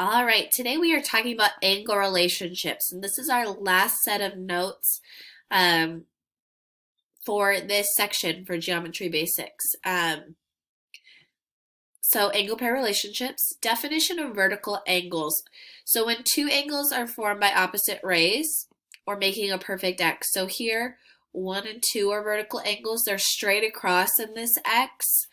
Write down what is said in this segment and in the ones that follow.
All right, today we are talking about angle relationships, and this is our last set of notes um, for this section for Geometry Basics. Um, so, angle pair relationships, definition of vertical angles. So, when two angles are formed by opposite rays, or making a perfect X. So, here, 1 and 2 are vertical angles. They're straight across in this X.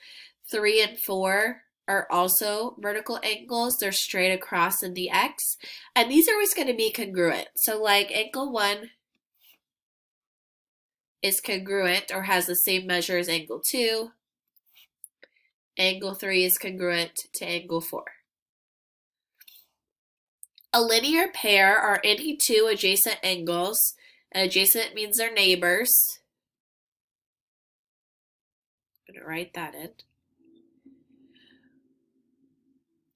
3 and 4 are also vertical angles. They're straight across in the X. And these are always going to be congruent. So like angle 1 is congruent or has the same measure as angle 2. Angle 3 is congruent to angle 4. A linear pair are any two adjacent angles. Adjacent means they're neighbors. I'm going to write that in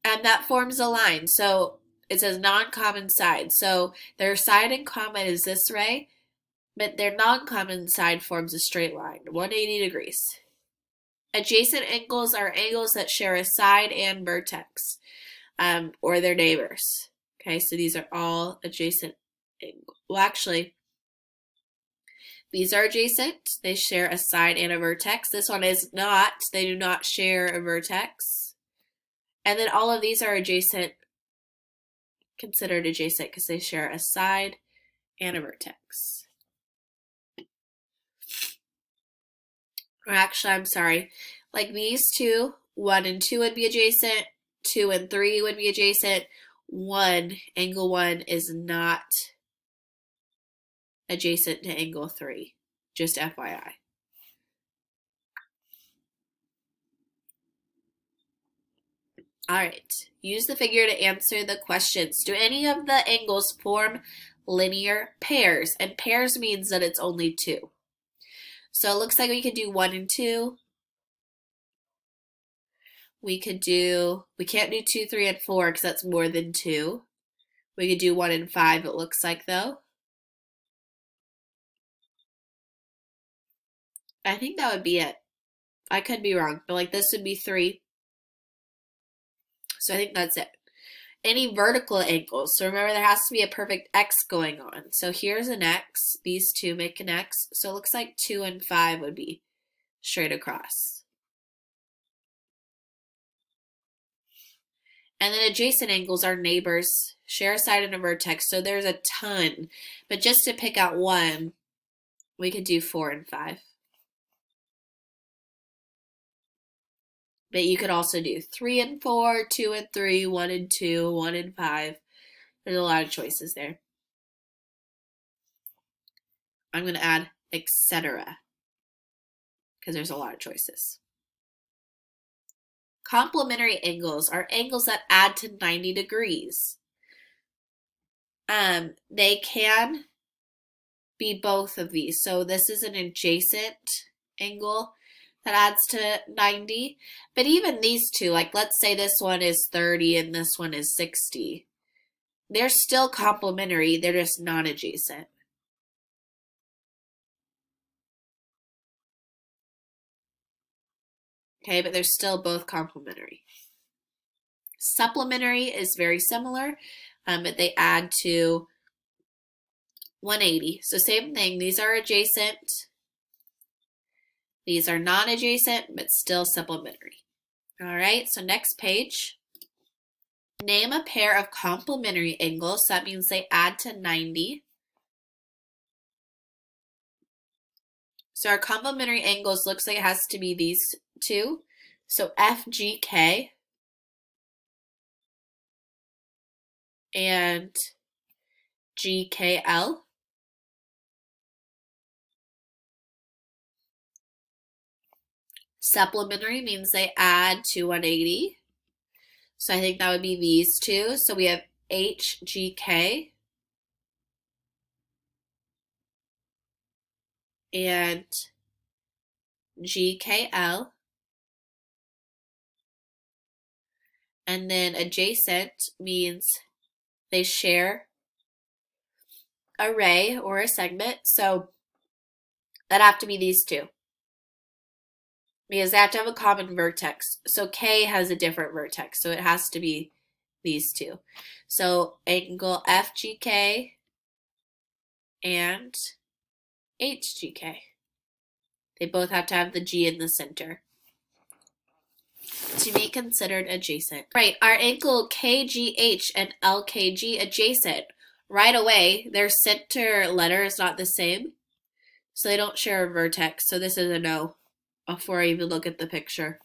and that forms a line. So it says non-common side. So their side in common is this ray, but their non-common side forms a straight line, 180 degrees. Adjacent angles are angles that share a side and vertex, um, or their neighbors. Okay, so these are all adjacent angles. Well, actually, these are adjacent. They share a side and a vertex. This one is not. They do not share a vertex. And then all of these are adjacent, considered adjacent because they share a side and a vertex. Or actually, I'm sorry, like these two, 1 and 2 would be adjacent, 2 and 3 would be adjacent, 1, angle 1 is not adjacent to angle 3, just FYI. All right, use the figure to answer the questions. Do any of the angles form linear pairs? And pairs means that it's only two. So it looks like we could do one and two. We could do, we can't do two, three, and four because that's more than two. We could do one and five, it looks like though. I think that would be it. I could be wrong, but like this would be three. So I think that's it. Any vertical angles. So remember there has to be a perfect X going on. So here's an X. These two make an X. So it looks like 2 and 5 would be straight across. And then adjacent angles are neighbors, share a side and a vertex. So there's a ton. But just to pick out one, we could do 4 and 5. But you could also do 3 and 4, 2 and 3, 1 and 2, 1 and 5. There's a lot of choices there. I'm going to add etc. because there's a lot of choices. Complementary angles are angles that add to 90 degrees. Um, they can be both of these. So this is an adjacent angle that adds to 90. But even these two, like let's say this one is 30 and this one is 60, they're still complementary, they're just non-adjacent. Okay, but they're still both complementary. Supplementary is very similar, um, but they add to 180. So same thing, these are adjacent these are non-adjacent, but still supplementary. All right, so next page. Name a pair of complementary angles. So that means they add to 90. So our complementary angles looks like it has to be these two. So FGK and GKL. Supplementary means they add to 180. So I think that would be these two. So we have HGK and GKL. And then adjacent means they share a ray or a segment. So that have to be these two because they have to have a common vertex. So K has a different vertex, so it has to be these two. So angle FGK and HGK. They both have to have the G in the center to be considered adjacent. Right, our angle KGH and LKG adjacent. Right away, their center letter is not the same, so they don't share a vertex, so this is a no before I even look at the picture.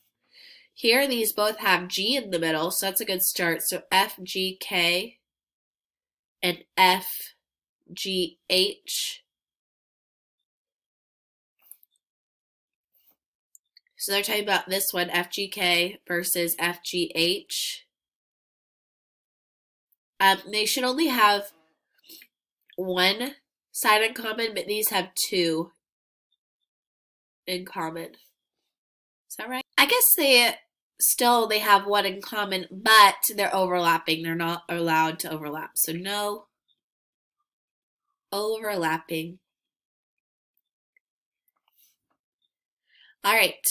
Here, these both have G in the middle, so that's a good start. So FGK and FGH So they're talking about this one, FGK versus FGH. Um, they should only have one side in common, but these have two in common. Is that right? I guess they still they have one in common, but they're overlapping. They're not allowed to overlap. So no overlapping. All right.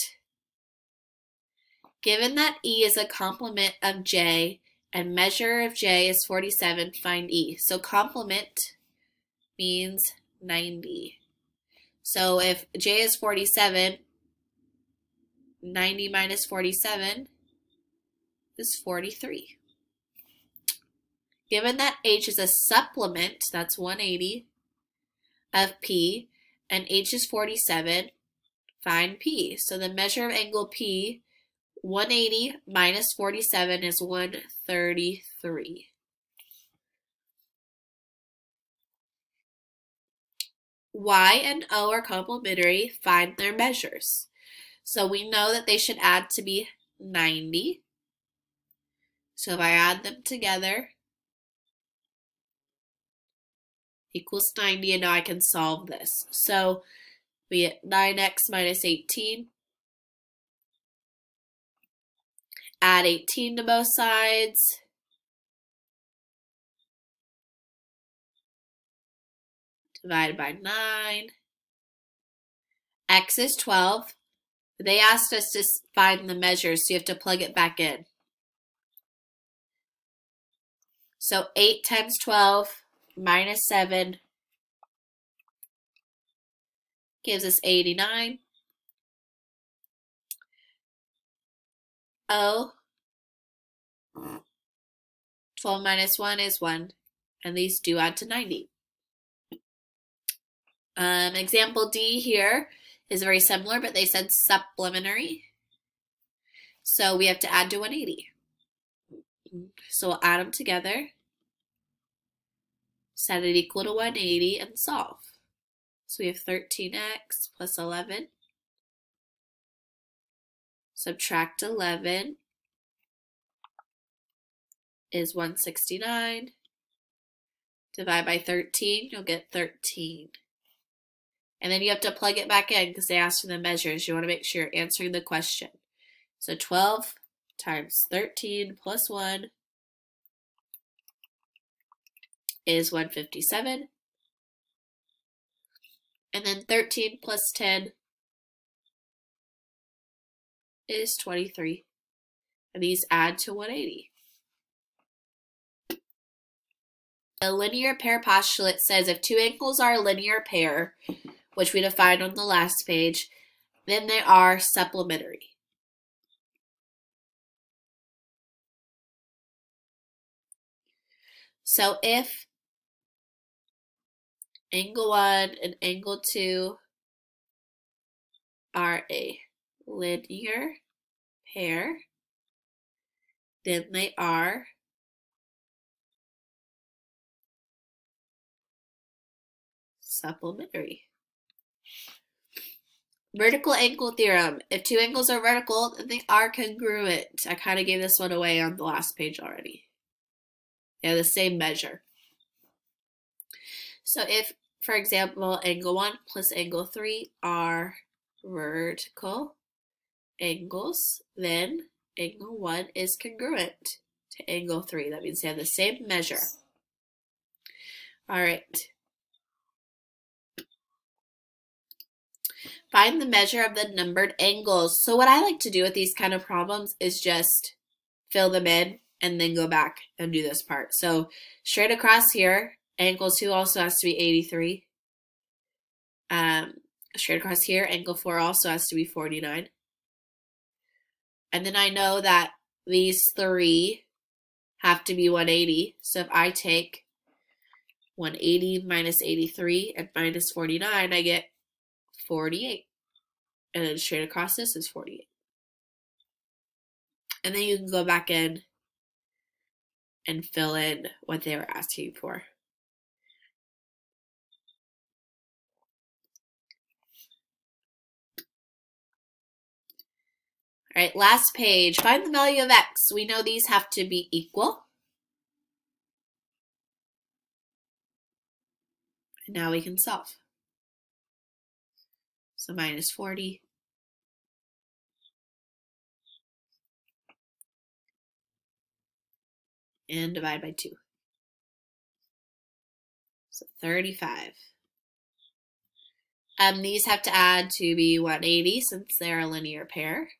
Given that E is a complement of J and measure of J is 47, find E. So complement means 90. So if J is 47, 90 minus 47 is 43. Given that H is a supplement, that's 180 of P, and H is 47, find P. So the measure of angle P 180 minus 47 is 133. Y and O are complementary. Find their measures. So we know that they should add to be 90. So if I add them together, equals 90, and now I can solve this. So we get 9x minus 18 Add 18 to both sides. Divided by 9. X is 12. They asked us to find the measures, so you have to plug it back in. So 8 times 12 minus 7 gives us 89. O. 12 minus 1 is 1, and these do add to 90. Um, example D here is very similar, but they said supplementary. So we have to add to 180. So we'll add them together, set it equal to 180, and solve. So we have 13x plus 11 subtract 11 is 169. Divide by 13, you'll get 13. And then you have to plug it back in because they asked for the measures. You want to make sure you're answering the question. So 12 times 13 plus 1 is 157. And then 13 plus 10 is 23. And these add to 180. The linear pair postulate says if two angles are a linear pair, which we defined on the last page, then they are supplementary. So if angle 1 and angle 2 are a linear pair, then they are supplementary. Vertical angle theorem. If two angles are vertical, then they are congruent. I kind of gave this one away on the last page already. They have the same measure. So if, for example, angle 1 plus angle 3 are vertical, angles, then angle 1 is congruent to angle 3. That means they have the same measure. All right. Find the measure of the numbered angles. So what I like to do with these kind of problems is just fill them in and then go back and do this part. So straight across here, angle 2 also has to be 83. Um, straight across here, angle 4 also has to be 49. And then I know that these three have to be 180. So if I take 180 minus 83 and minus 49, I get 48. And then straight across this is 48. And then you can go back in and fill in what they were asking you for. All right, last page. Find the value of x. We know these have to be equal. And now we can solve. So minus 40. And divide by 2. So 35. Um, these have to add to be 180 since they're a linear pair.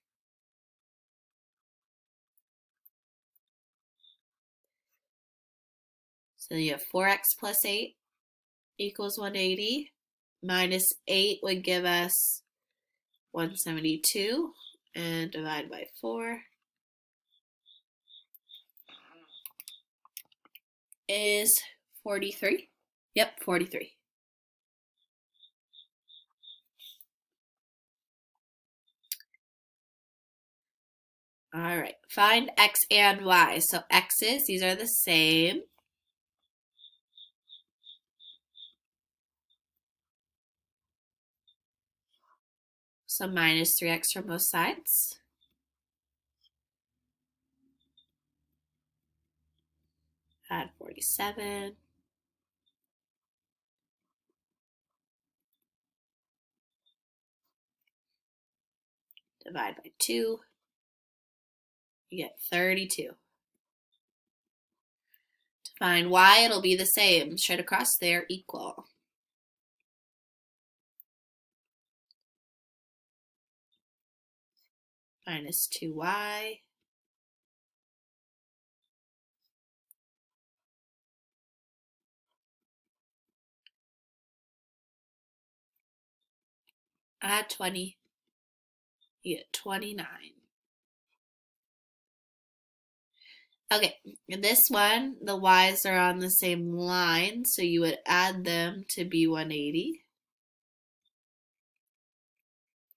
So you have 4x plus 8 equals 180. Minus 8 would give us 172. And divide by 4 is 43. Yep, 43. All right, find x and y. So x's, these are the same. So minus 3x from both sides. Add 47. Divide by 2. You get 32. To find y, it'll be the same. Straight across there, equal. Minus 2y. Add 20, you get 29. Okay, this one, the y's are on the same line, so you would add them to be 180.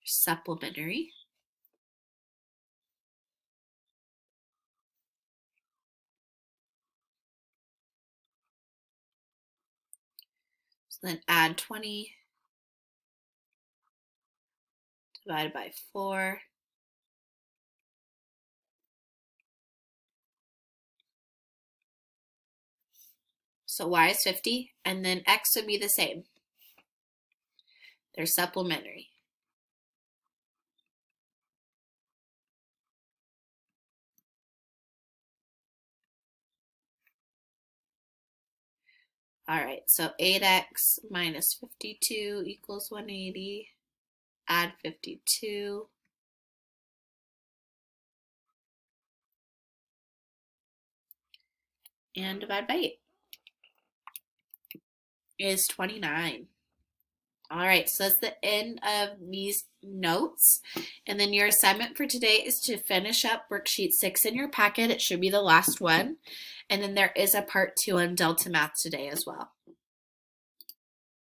Supplementary. Then add 20 divided by 4. So y is 50, and then x would be the same. They're supplementary. All right, so 8x minus 52 equals 180. Add 52. And divide by 8 is 29. All right, so that's the end of these notes. And then your assignment for today is to finish up worksheet six in your packet. It should be the last one. And then there is a part two on Delta Math today as well.